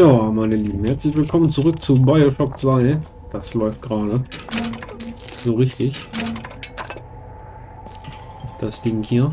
Ja, meine Lieben, herzlich willkommen zurück zu Bioshock 2. Das läuft gerade. So richtig. Das Ding hier.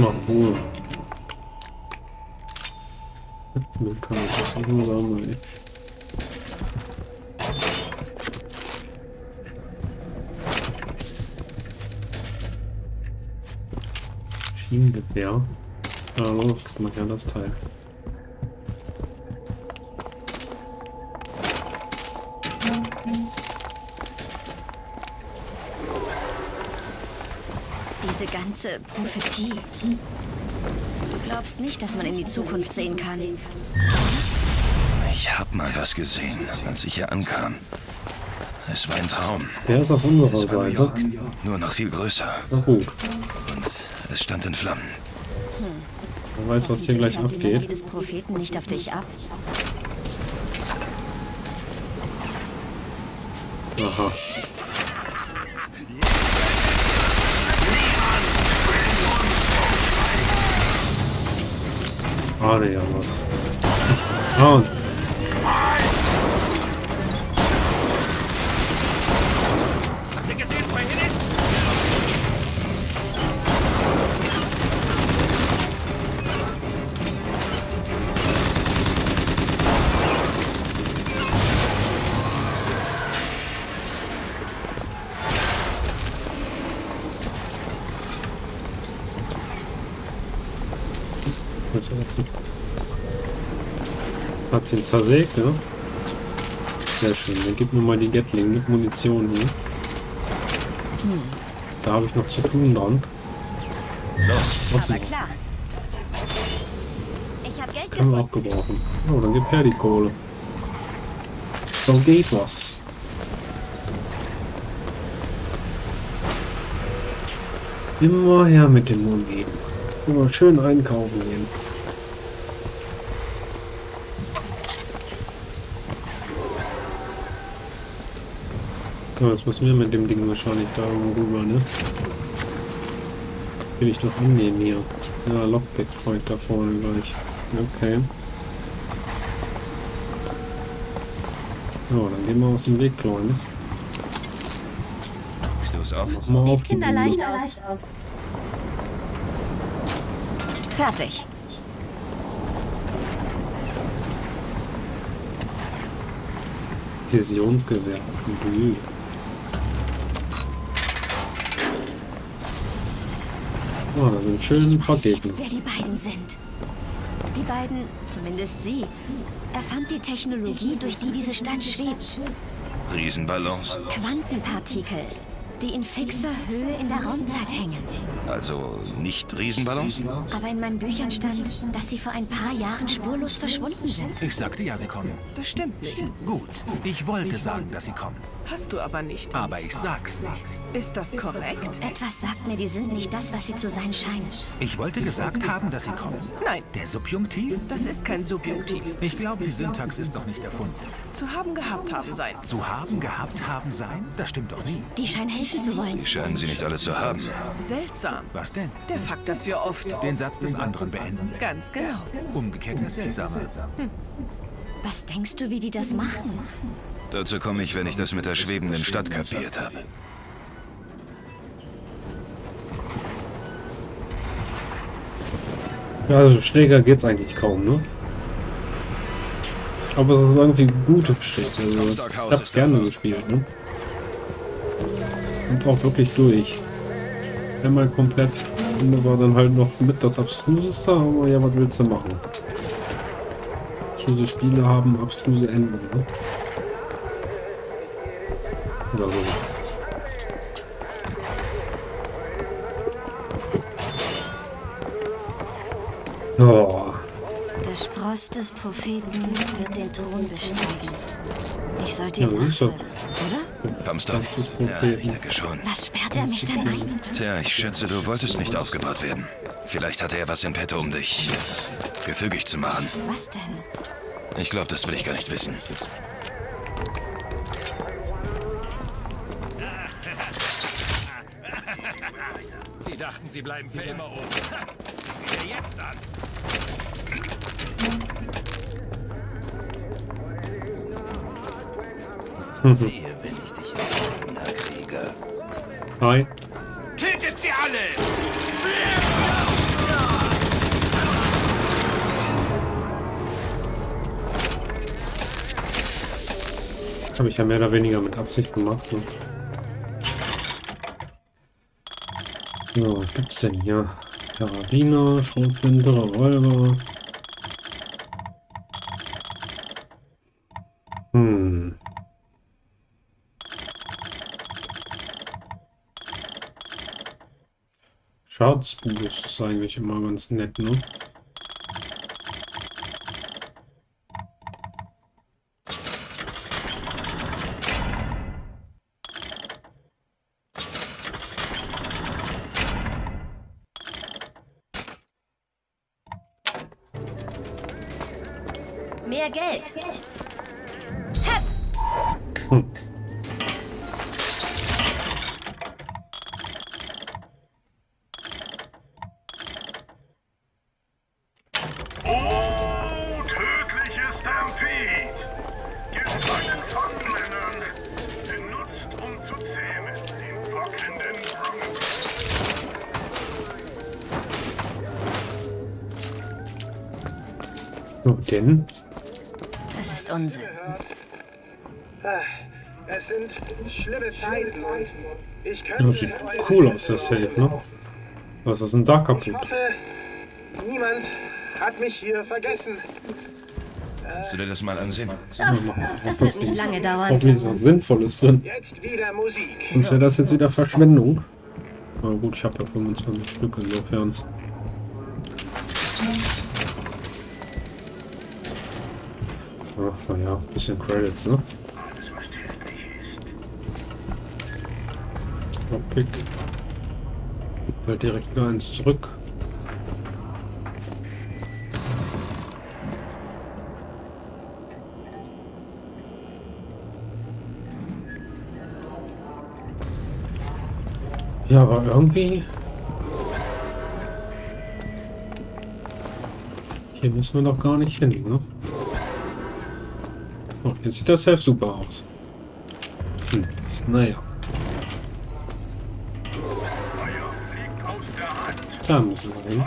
Mach Ruhe. Mir kann ich das auch nur sagen, ey. Schienengewehr. Na los, mach ja das Teil. Diese ganze Prophetie. Du glaubst nicht, dass man in die Zukunft sehen kann. Ich hab mal was gesehen, als ich hier ankam. Es war ein Traum. Der ist auf unserer Es war New York, nur noch viel größer. Na gut, Und es stand in Flammen. wer weiß, was hier gleich abgeht. des Propheten nicht auf dich ab. Aha. Ah, ne, ja, was. Ah, und Hat sie ihn zersägt, ja? Sehr schön. Dann gib mir mal die Gatling mit Munition hier. Da habe ich noch zu tun dran. Los, Was Aber klar. Ich hab Geld können wir auch gebrauchen. Oh, dann gib her die Kohle. So geht was. Immer her mit den Moneten. Immer schön einkaufen gehen. So, jetzt müssen wir mit dem Ding wahrscheinlich da irgendwo rüber, ne? Will ich doch annehmen hier. Ja, Lockpick Point da vorne gleich. Okay. So, dann gehen wir aus dem Weg, Kleines. es auf? Mal auf Sieht die kinderleicht aus. Fertig. Präzisionsgewehr. Blü. Oh, da sind schön ein paar Ich weiß jetzt, Gegner. wer die beiden sind. Die beiden, zumindest sie, erfand die Technologie, durch die diese Stadt schwebt. Riesenballons. Quantenpartikel, die in fixer Höhe in der Raumzeit hängen. Also nicht Riesenballons? Aber in meinen Büchern stand, dass sie vor ein paar Jahren spurlos verschwunden sind. Ich sagte ja, sie kommen. Das stimmt nicht. Gut. Ich wollte sagen, dass sie kommen. Hast du aber nicht. Aber ich sag's nicht. Ist das korrekt? Etwas sagt mir, die sind nicht das, was sie zu sein scheinen. Ich wollte gesagt haben, dass sie kommen. Nein, Der Subjunktiv? das ist kein Subjunktiv. Ich glaube, die Syntax ist noch nicht erfunden. Zu haben gehabt haben sein. Zu haben, gehabt haben, sein? Das stimmt doch nie. Die scheinen helfen zu wollen. Die scheinen sie nicht alle zu haben. Seltsam. Was denn? Der Fakt, dass wir oft. Den Satz des anderen beenden. Ganz genau. Umgekehrt ist seltsamer. Was denkst du, wie die das machen? Dazu komme ich, wenn ich das mit der schwebenden Stadt kapiert habe. Ja, also schräger geht's eigentlich kaum, ne? Aber es ist irgendwie gute Geschichte. Also, ich hab's gerne gespielt, ne? Und auch wirklich durch. Einmal komplett. Und war dann halt noch mit das Abstruseste, aber ja, was willst du machen? Abstruse Spiele haben abstruse Enden, ne? Oder so. Oh, Das Spross des Propheten wird den Thron besteigen. Ich sollte Ja, ist er. nachfolgen, oder? Kommst du? Das ist Ja, ich denke schon. Was sperrt er mich dann ein? Tja, ich schätze, du wolltest nicht aufgebaut werden. Vielleicht hatte er was in petto, um dich gefügig zu machen. Was denn? Ich glaube, das will ich gar nicht wissen. Die dachten, sie bleiben für immer oben. Dir jetzt an. Hier will ich dich erkennen, Krieger. Hi. Tötet sie alle! Habe ich ja mehr oder weniger mit Absicht gemacht. Ne? So, was gibt's denn hier? Karabiner, Schrotflinte, Revolver. Hm. Schadensboost ist eigentlich immer ganz nett, ne? Mehr Geld. Hm. So, denn? Das ist Unsinn. Es sind schlimme Zeiten und ich Das könnte sieht heute cool aus, der Safe, ne? Was ist denn da Ich kaputt? hoffe, niemand hat mich hier vergessen. Kannst du dir das mal ansehen? Das wird nicht lange dauern. Hoffentlich ist was Sinnvolles drin. Sonst wäre das jetzt wieder Verschwendung. Aber gut, ich habe ja 25 Stück insofern. Ach, naja, bisschen Credits, ne? Lockpick. Halt direkt wieder eins zurück. Ja, aber irgendwie... Hier müssen wir doch gar nicht hin, ne? Oh, jetzt sieht das Heft super aus. Hm, naja. Da müssen wir hin.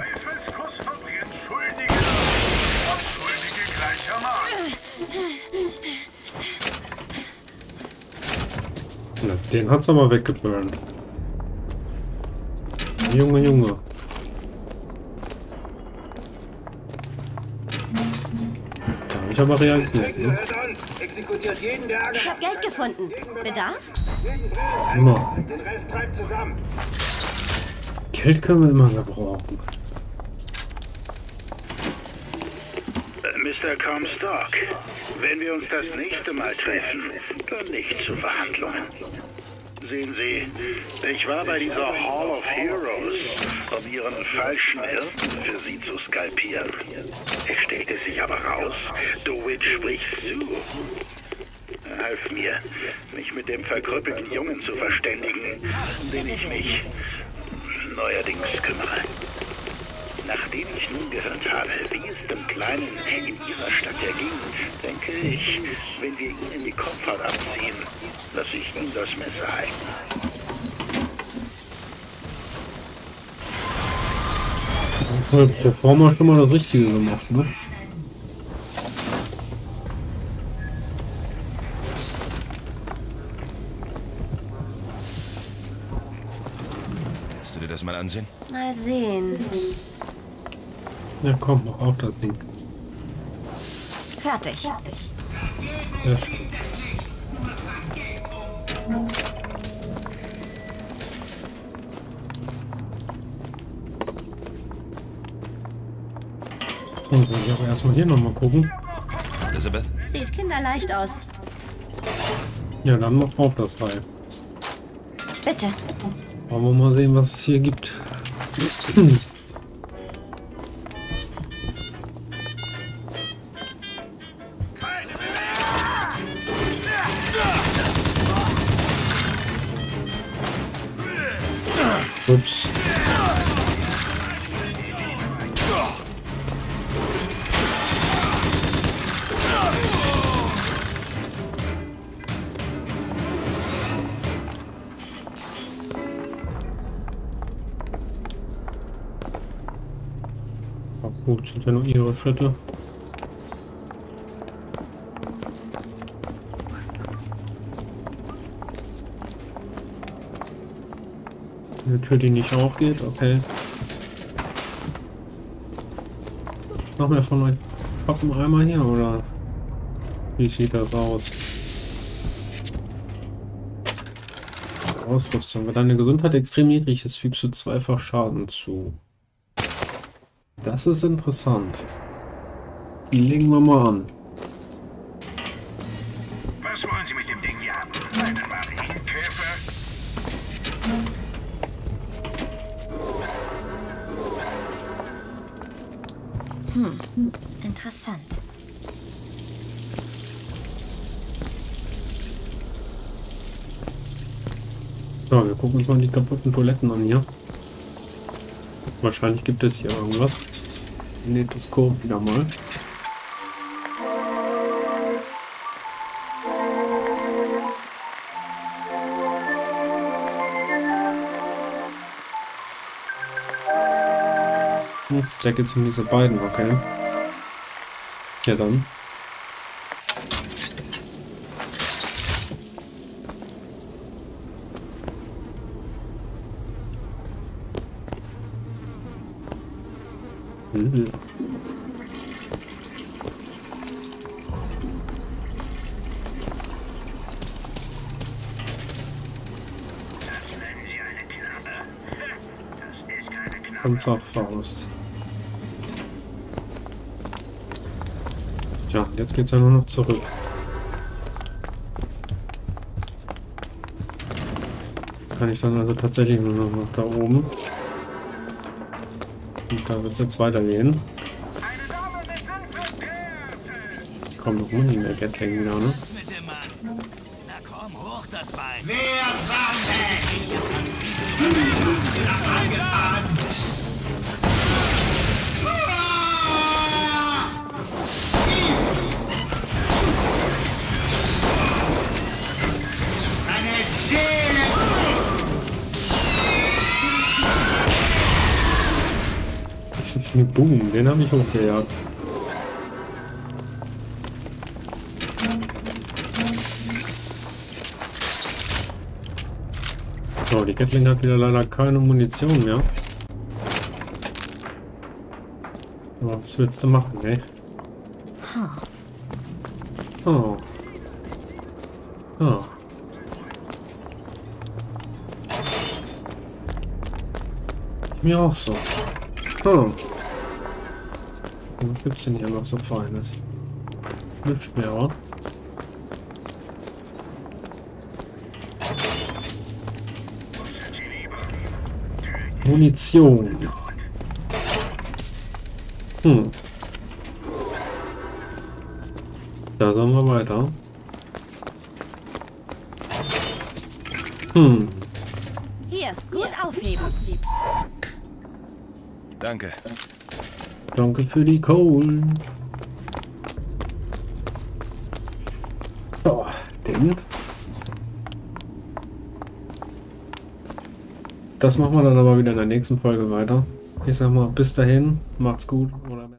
Den hat's aber weggeburnt. Junge, Junge. Da habe ich aber reagiert, ne? Ich habe Geld gefunden. Bedarf? Immer. Den Rest treibt zusammen. Geld können wir immer gebrauchen. Mr. Comstock, wenn wir uns das nächste Mal treffen, dann nicht zu Verhandlungen. Sehen Sie, ich war bei dieser Hall of Heroes, um Ihren falschen Hirten für Sie zu skalpieren. Es stellte sich aber raus, DeWitt spricht zu. Er half mir, mich mit dem verkrüppelten Jungen zu verständigen, den ich mich neuerdings kümmere. Nachdem ich nun gehört habe, wie es dem Kleinen in Ihrer Stadt erging, denke ich, wenn wir ihn in die Kopfhaut abziehen, lasse ich ihm das Messer halten. Voll pro forma schon mal das Richtige gemacht, ne? Kannst du dir das mal ansehen? Mal sehen. Ja, komm, mach auch das Ding. Fertig. Sehr schön. Und will ich auch erstmal hier nochmal gucken. Elizabeth? Sieht kinderleicht aus. Ja, dann noch auf das Teil. Bitte. Wollen wir mal sehen, was es hier gibt. gut, sind ja nur ihre Schritte. Eine Tür, die nicht aufgeht, okay. Noch mehr von euch Pappeneimer hier, oder? Wie sieht das aus? Ausrüstung. Wenn deine Gesundheit extrem niedrig ist, fügst du zweifach Schaden zu. Das ist interessant. Die legen wir mal an. Was wollen Sie mit dem Ding hier haben? Einen Marienkäfer? Interessant. So, wir gucken uns mal die kaputten Toiletten an hier. Wahrscheinlich gibt es hier irgendwas. Netoskop wieder mal. Hm, Da geht es um diese beiden, okay. Ja dann. Mhm. Das nennen Sie eine Klappe. Das ist keine Klappe. Panzerfaust. Tja, jetzt geht's ja nur noch zurück. Jetzt kann ich dann also tatsächlich nur noch nach da oben. Und da wird es jetzt weitergehen. Pferde. Kommt noch nicht mehr Gatling wieder, ne? Na komm, hoch das Bein. Boom, den habe ich hochgejagt. So, die Gatling hat wieder leider keine Munition mehr. Aber was willst du machen, ey? Oh. Oh. Mir auch so. Oh. Was gibt's denn hier noch so Feines? Nichts mehr, oder? Munition. Hm. Da sollen wir weiter. Hm. Hier, gut aufheben. Danke. Danke für die Kohlen. So, den. Das machen wir dann aber wieder in der nächsten Folge weiter. Ich sag mal, bis dahin, macht's gut.